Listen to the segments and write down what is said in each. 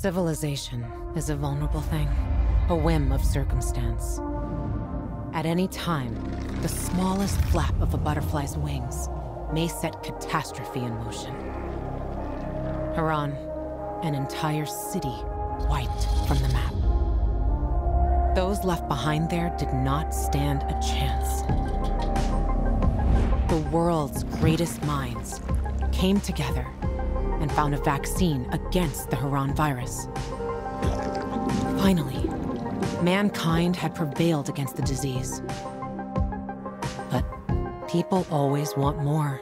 Civilization is a vulnerable thing, a whim of circumstance. At any time, the smallest flap of a butterfly's wings may set catastrophe in motion. Harran, an entire city wiped from the map. Those left behind there did not stand a chance. The world's greatest minds came together and found a vaccine against the Harran virus. Finally, mankind had prevailed against the disease. But people always want more.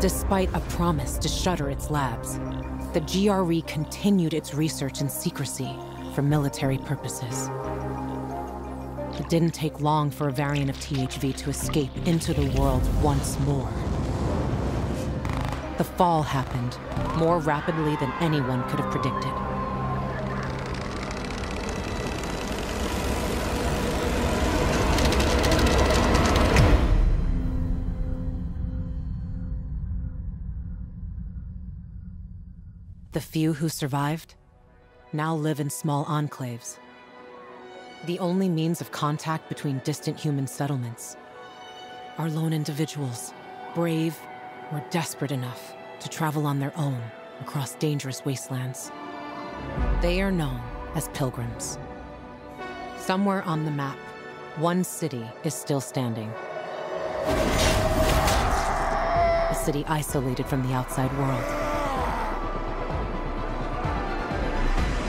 Despite a promise to shutter its labs, the GRE continued its research in secrecy for military purposes. It didn't take long for a variant of THV to escape into the world once more. The fall happened more rapidly than anyone could have predicted. The few who survived now live in small enclaves. The only means of contact between distant human settlements are lone individuals, brave or desperate enough to travel on their own across dangerous wastelands. They are known as pilgrims. Somewhere on the map, one city is still standing. A city isolated from the outside world.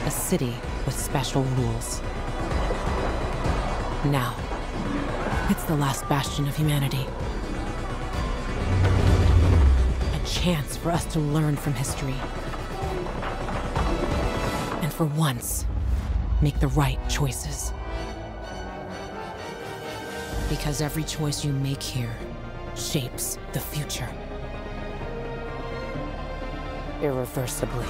A city with special rules. Now, it's the last bastion of humanity. A chance for us to learn from history. And for once, make the right choices. Because every choice you make here shapes the future. Irreversibly.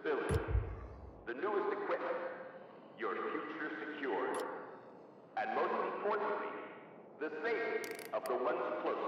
stability, the newest equipment, your future secured, and most importantly, the safety of the ones closest.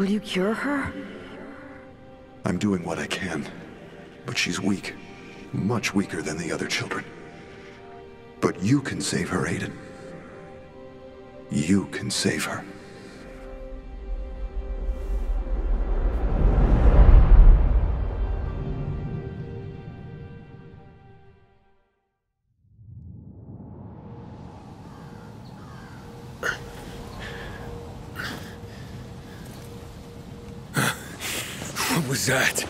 Will you cure her? I'm doing what I can. But she's weak. Much weaker than the other children. But you can save her, Aiden. You can save her. That?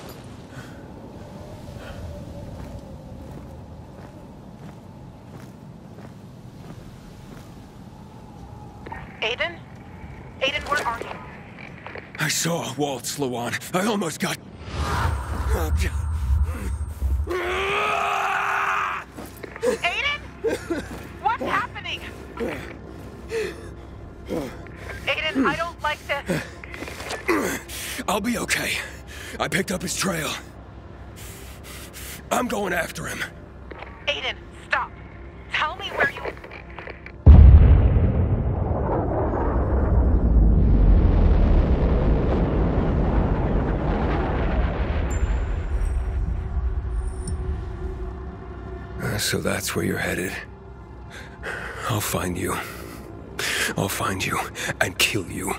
Aiden? Aiden, where are you? I saw Waltz, Lawan. I almost got... Oh, Aiden? I picked up his trail. I'm going after him. Aiden, stop. Tell me where you... Uh, So that's where you're headed. I'll find you. I'll find you and kill you.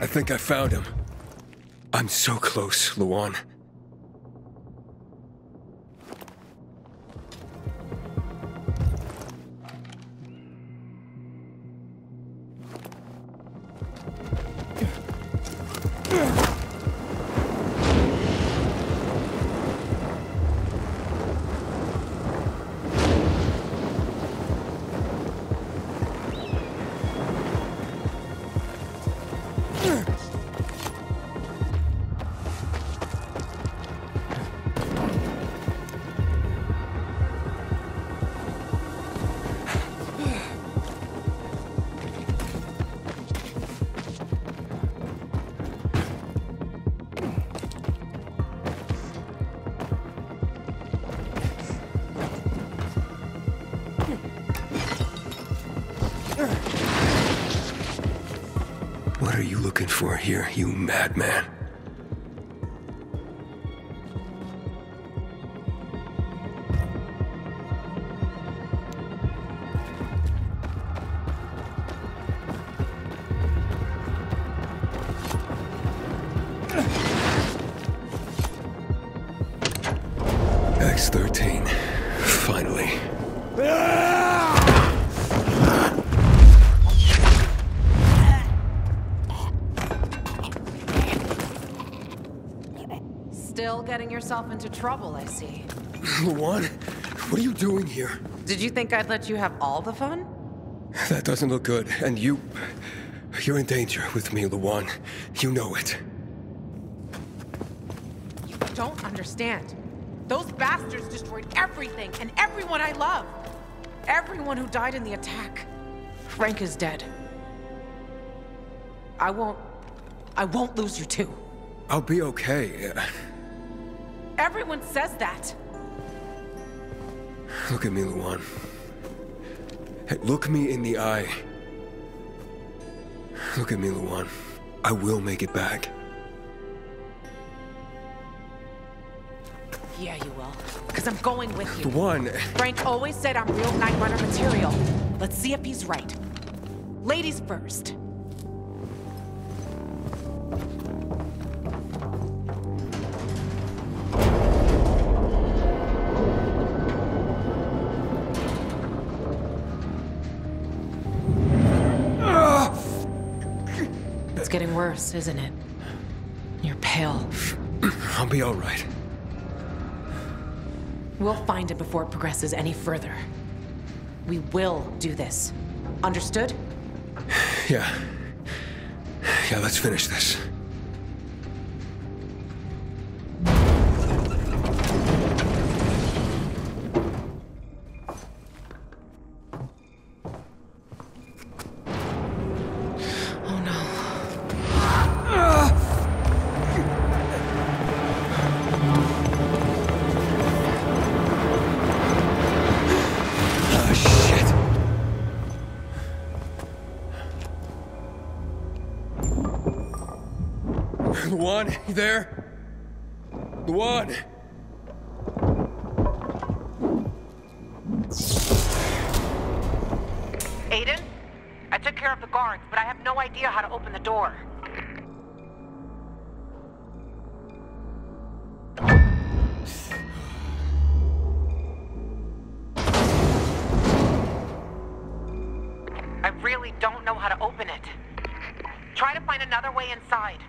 I think I found him. I'm so close, Lawan. X-13. Finally. Still getting yourself into trouble, I see. Lawan, what are you doing here? Did you think I'd let you have all the fun? That doesn't look good, and you... You're in danger with me, Lawan. You know it. You don't understand. Those bastards destroyed everything and everyone I love. Everyone who died in the attack. Frank is dead. I won't... I won't lose you too. I'll be okay. Everyone says that. Look at me, Lawan. Hey, look me in the eye. Look at me, Lawan. I will make it back. Yeah, you will. Because I'm going with you. Lawan... Frank always said I'm real Night Runner material. Let's see if he's right. Ladies first. It's getting worse, isn't it? You're pale. I'll be all right. We'll find it before it progresses any further. We will do this. Understood? Yeah. Yeah, let's finish this. Try to find another way inside.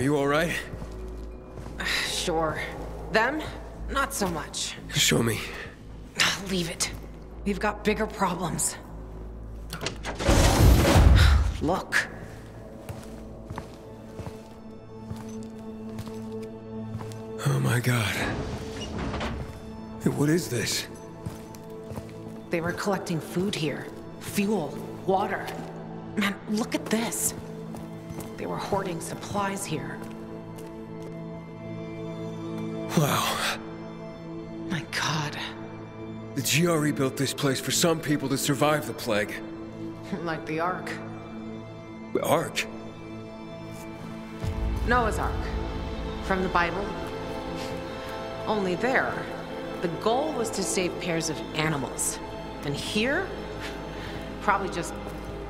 Are you alright? Sure. Them? Not so much. Show me. Leave it. We've got bigger problems. Look. Oh my god. What is this? They were collecting food here. Fuel, water. Man, look at this. They were hoarding supplies here. Wow. My god. The GRE built this place for some people to survive the plague. Like the Ark. The Ark? Noah's Ark. From the Bible. Only there, the goal was to save pairs of animals. And here, probably just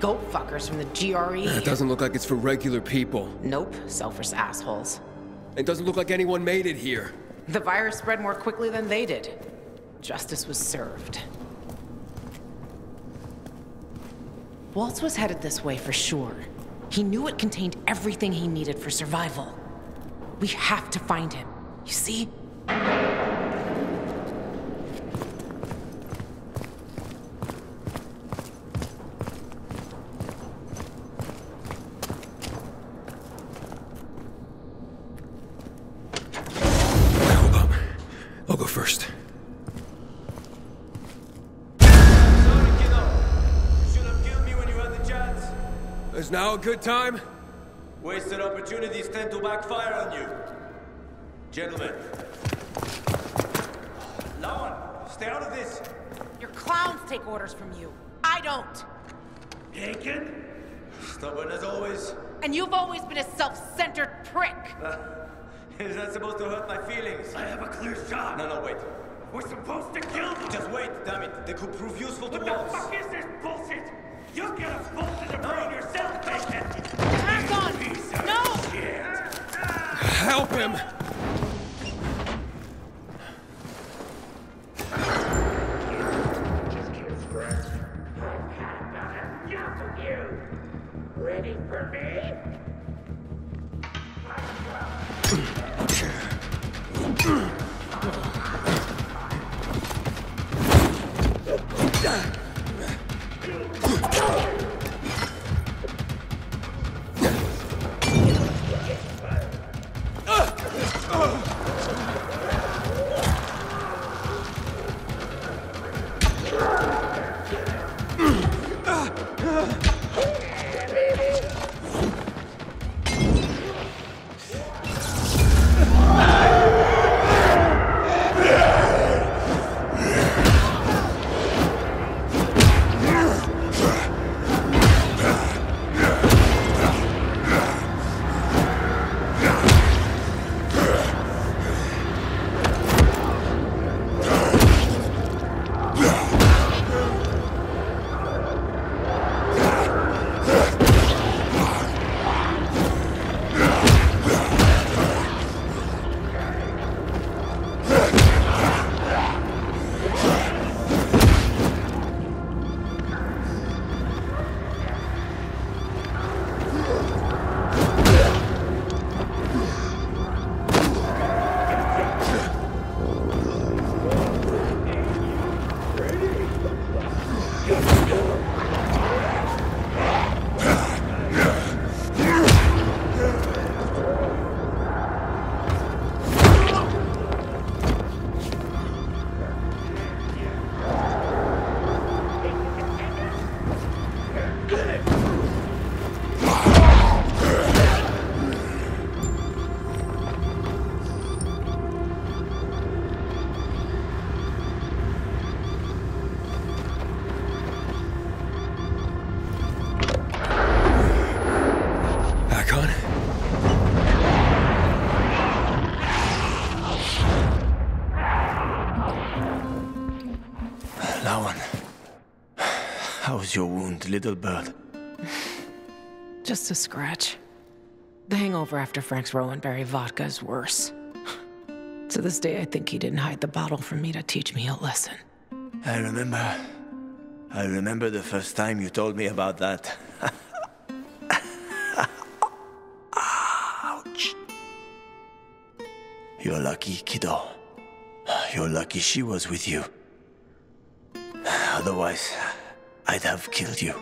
goat fuckers from the GRE. It doesn't look like it's for regular people. Nope, selfish assholes. It doesn't look like anyone made it here. The virus spread more quickly than they did. Justice was served. Waltz was headed this way for sure. He knew it contained everything he needed for survival. We have to find him. You see? Hold up. I'll go first. Sorry, kiddo. You should have killed me when you had the chance. Is now a good time? Wasted opportunities tend to backfire on you. Gentlemen. Lawan, stay out of this. Your clowns take orders from you. I don't. Taken? Stubborn as always. And you've always been a self-centered prick. Is that supposed to hurt my feelings? I have a clear shot. No, no, wait. We're supposed to kill them. Just wait, damn it. They could prove useful to us. what the Waltz. fuck is this bullshit? You get us both to the brain yourself, Hakon. Back on! No! shit. Help him! Little bird? Just a scratch. The hangover after Frank's Rowanberry vodka is worse. To this day, I think he didn't hide the bottle from me to teach me a lesson. I remember. I remember the first time you told me about that. Ouch. You're lucky, kiddo. You're lucky she was with you. Otherwise, I'd have killed you.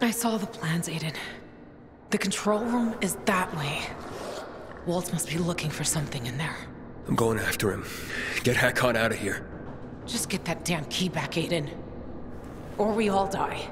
I saw the plans, Aiden. The control room is that way. Waltz must be looking for something in there. I'm going after him. Get Hakon out of here. Just get that damn key back, Aiden. Or we all die.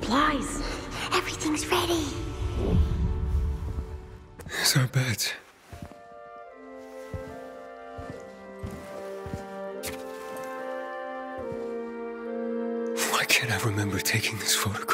Supplies. Everything's ready. Here's our beds. Why can't I remember taking this photograph?